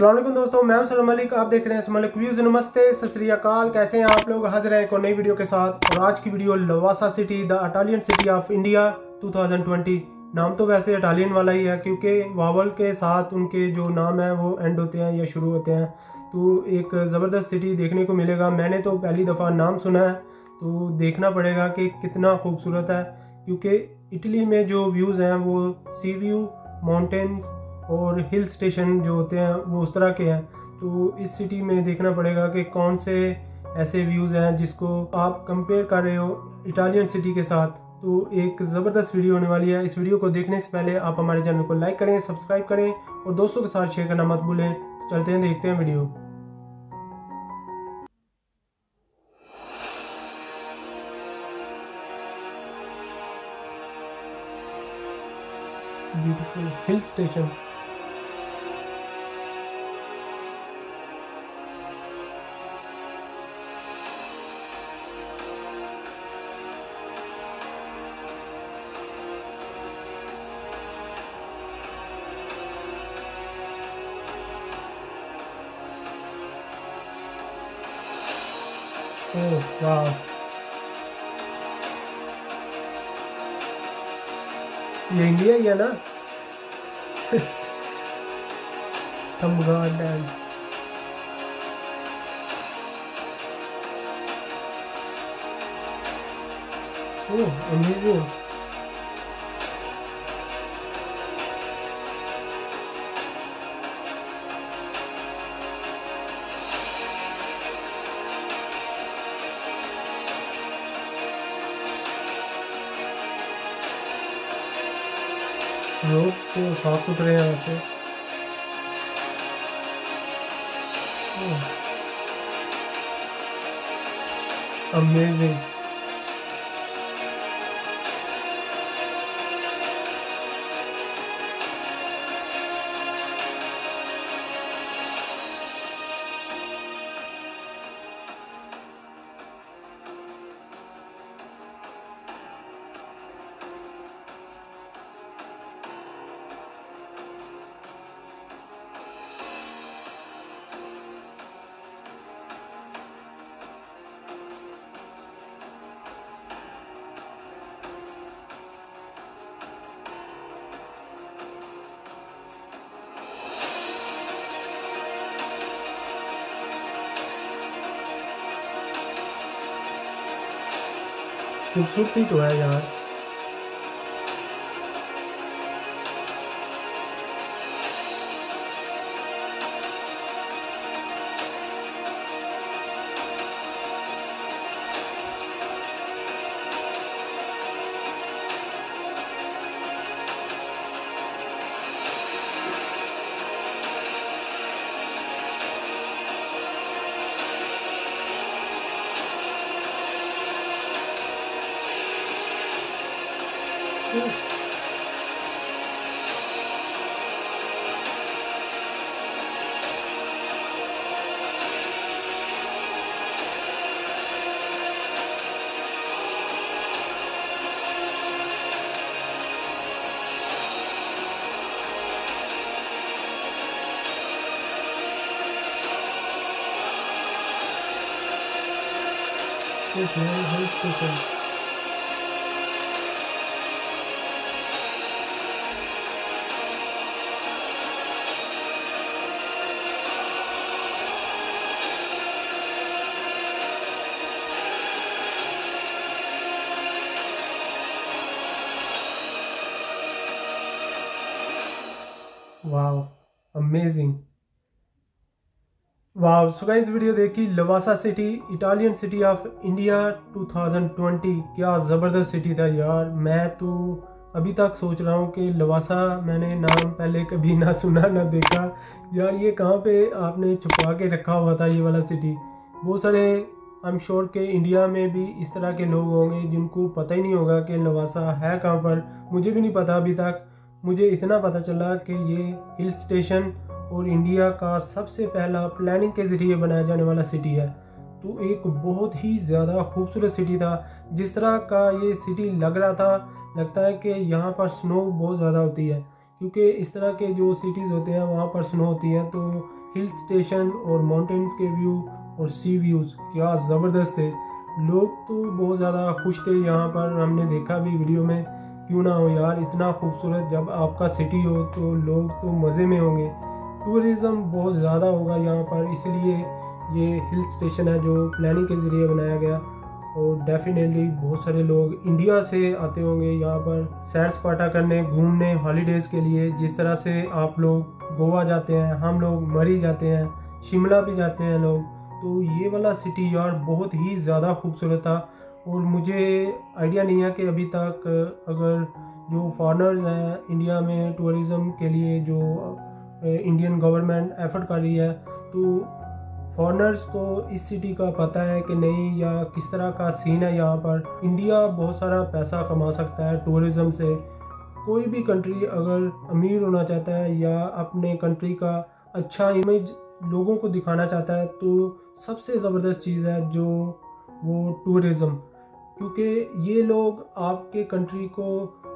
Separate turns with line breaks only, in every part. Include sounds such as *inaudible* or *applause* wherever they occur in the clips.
सलामकुम दोस्तों, मैं सर मलिक, आप देख रहे हैं मलिक व्यूज़ नमस्ते, सत श्रीकाल कैसे हैं आप लोग? हाजिर हैं एक नई वीडियो के साथ। और आज की video, Lavasa city, the Italian city of India 2020 नाम तो वैसे अटालियन वाला ही है, क्योंकि वावल के साथ उनके जो नाम है, वो एंड होते हैं या शुरू होते हैं। तो एक ज़बरदस्त सिटी देखने को मिलेगा। मैंने तो पहली दफ़ा नाम सुना है तो देखना पड़ेगा कि कितना खूबसूरत है, क्योंकि इटली में जो व्यूज़ हैं, वो सी व्यू माउंटेन्स और हिल स्टेशन जो होते हैं, वो उस तरह के हैं। तो इस सिटी में देखना पड़ेगा कि कौन से ऐसे व्यूज़ हैं जिसको आप कंपेयर कर रहे हो इटालियन सिटी के साथ। तो एक ज़बरदस्त वीडियो होने वाली है। इस वीडियो को देखने से पहले आप हमारे चैनल को लाइक करें सब्सक्राइब करें और दोस्तों के साथ शेयर करना मत भूलें। चलते हैं, देखते हैं video beautiful hill station Oh, wow. ये इंडिया ही है ना? *laughs* थमगार डैम ओह अमेजिंग लोग तो साफ़ सुथरे हैं वैसे। अमेजिंग खूबसूरती तो है यार हिल स्टेशन वाओ अमेजिंग वाह सो गाइस वीडियो देखी Lavasa city Italian city of India 2020 क्या ज़बरदस्त सिटी था यार। मैं तो अभी तक सोच रहा हूँ कि लवासा मैंने नाम पहले कभी ना सुना, ना देखा। यार, ये कहाँ पे आपने छुपा के रखा हुआ था ये वाला सिटी बहुत सारे आई एम श्योर के इंडिया में भी इस तरह के लोग होंगे जिनको पता ही नहीं होगा कि लवासा है कहाँ पर। मुझे भी नहीं पता अभी तक। मुझे इतना पता चला कि ये हिल स्टेशन और इंडिया का सबसे पहला प्लानिंग के ज़रिए बनाया जाने वाला सिटी है। तो एक बहुत ही ज़्यादा खूबसूरत सिटी था। जिस तरह का ये सिटी लग रहा था, लगता है कि यहाँ पर स्नो बहुत ज़्यादा होती है। क्योंकि इस तरह के जो सिटीज़ होते हैं, वहाँ पर स्नो होती है तो हिल स्टेशन और माउंटेन्स के व्यू और सी व्यूज़ क्या ज़बरदस्त थे। लोग तो बहुत ज़्यादा खुश थे यहाँ पर। हमने देखा भी वीडियो में, क्यों ना हो यार, इतना खूबसूरत जब आपका सिटी हो तो लोग तो मज़े में होंगे। टूरिज़म बहुत ज़्यादा होगा यहाँ पर, इसलिए ये हिल स्टेशन है जो प्लानिंग के ज़रिए बनाया गया। और डेफिनेटली बहुत सारे लोग इंडिया से आते होंगे यहाँ पर सैर सपाटा करने, घूमने हॉलीडेज़ के लिए। जिस तरह से आप लोग गोवा जाते हैं, हम लोग मरी जाते हैं, शिमला भी जाते हैं लोग तो ये वाला सिटी यार बहुत ही ज़्यादा खूबसूरत था। और मुझे आइडिया नहीं है कि अभी तक अगर जो फॉरनर्स हैं इंडिया में टूरिज़म के लिए, जो इंडियन गवर्नमेंट एफर्ट कर रही है तो फॉरनर्स को इस सिटी का पता है कि नहीं या किस तरह का सीन है यहाँ पर। इंडिया बहुत सारा पैसा कमा सकता है टूरिज़्म से। कोई भी कंट्री अगर अमीर होना चाहता है या अपने कंट्री का अच्छा इमेज लोगों को दिखाना चाहता है तो सबसे ज़बरदस्त चीज़ है जो वो टूरिज़्म क्योंकि ये लोग आपके कंट्री को,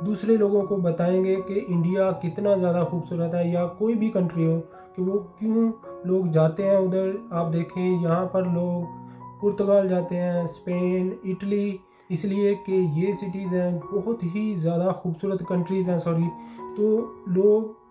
दूसरे लोगों को बताएँगे कि इंडिया कितना ज़्यादा खूबसूरत है या कोई भी कंट्री हो कि वो क्यों लोग जाते हैं उधर। आप देखें, यहाँ पर लोग पुर्तगाल जाते हैं स्पेन इटली इसलिए कि ये सिटीज़ हैं, बहुत ही ज़्यादा खूबसूरत कंट्रीज़ हैं सॉरी तो लोग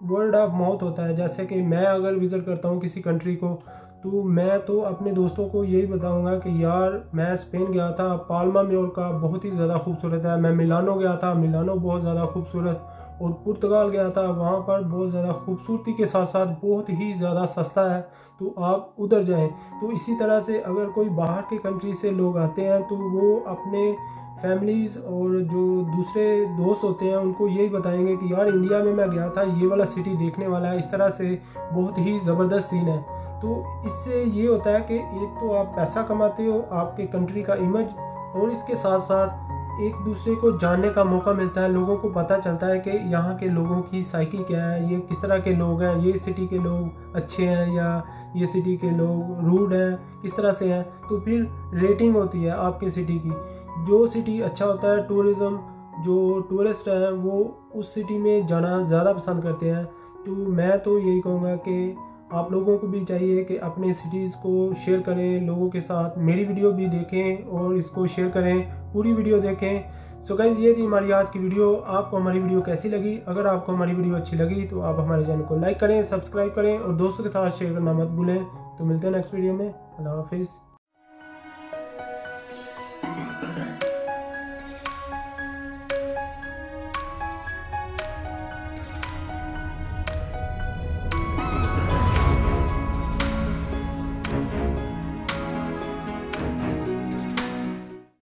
वर्ड ऑफ़ माउथ होता है। जैसे कि मैं अगर विज़िट करता हूँ किसी कंट्री को तो मैं तो अपने दोस्तों को यही बताऊँगा कि यार, मैं स्पेन गया था, पालमा म्योर का बहुत ही ज़्यादा खूबसूरत है। मैं मिलानो गया था, मिलानो बहुत ज़्यादा खूबसूरत और पुर्तगाल गया था, वहाँ पर बहुत ज़्यादा खूबसूरती के साथ साथ बहुत ही ज़्यादा सस्ता है। तो आप उधर जाएँ। तो इसी तरह से अगर कोई बाहर के कंट्री से लोग आते हैं तो वो अपने फैमिलीज़ और जो दूसरे दोस्त होते हैं, उनको यही बताएँगे कि यार, इंडिया में मैं गया था, ये वाला सिटी देखने वाला है। इस तरह से बहुत ही ज़बरदस्त सीन है। तो इससे ये होता है कि एक तो आप पैसा कमाते हो, आपके कंट्री का इमेज और इसके साथ साथ एक दूसरे को जानने का मौका मिलता है। लोगों को पता चलता है कि यहाँ के लोगों की साइकिल क्या है, ये किस तरह के लोग हैं, ये सिटी के लोग अच्छे हैं या ये सिटी के लोग रूड हैं, किस तरह से हैं। तो फिर रेटिंग होती है आपके सिटी की। जो सिटी अच्छा होता है टूरिज़्म जो टूरिस्ट हैं, वो उस सिटी में जाना ज़्यादा पसंद करते हैं। तो मैं तो यही कहूँगा कि आप लोगों को भी चाहिए कि अपने सिटीज़ को शेयर करें, लोगों के साथ मेरी वीडियो भी देखें और इसको शेयर करें, पूरी वीडियो देखें। सो गाइज़ ये थी हमारी आज की वीडियो आपको हमारी वीडियो कैसी लगी? अगर आपको हमारी वीडियो अच्छी लगी तो आप हमारे चैनल को लाइक करें सब्सक्राइब करें और दोस्तों के साथ शेयर करना मत भूलें। तो मिलते हैं नेक्स्ट वीडियो में। अल्लाह हाफिज़।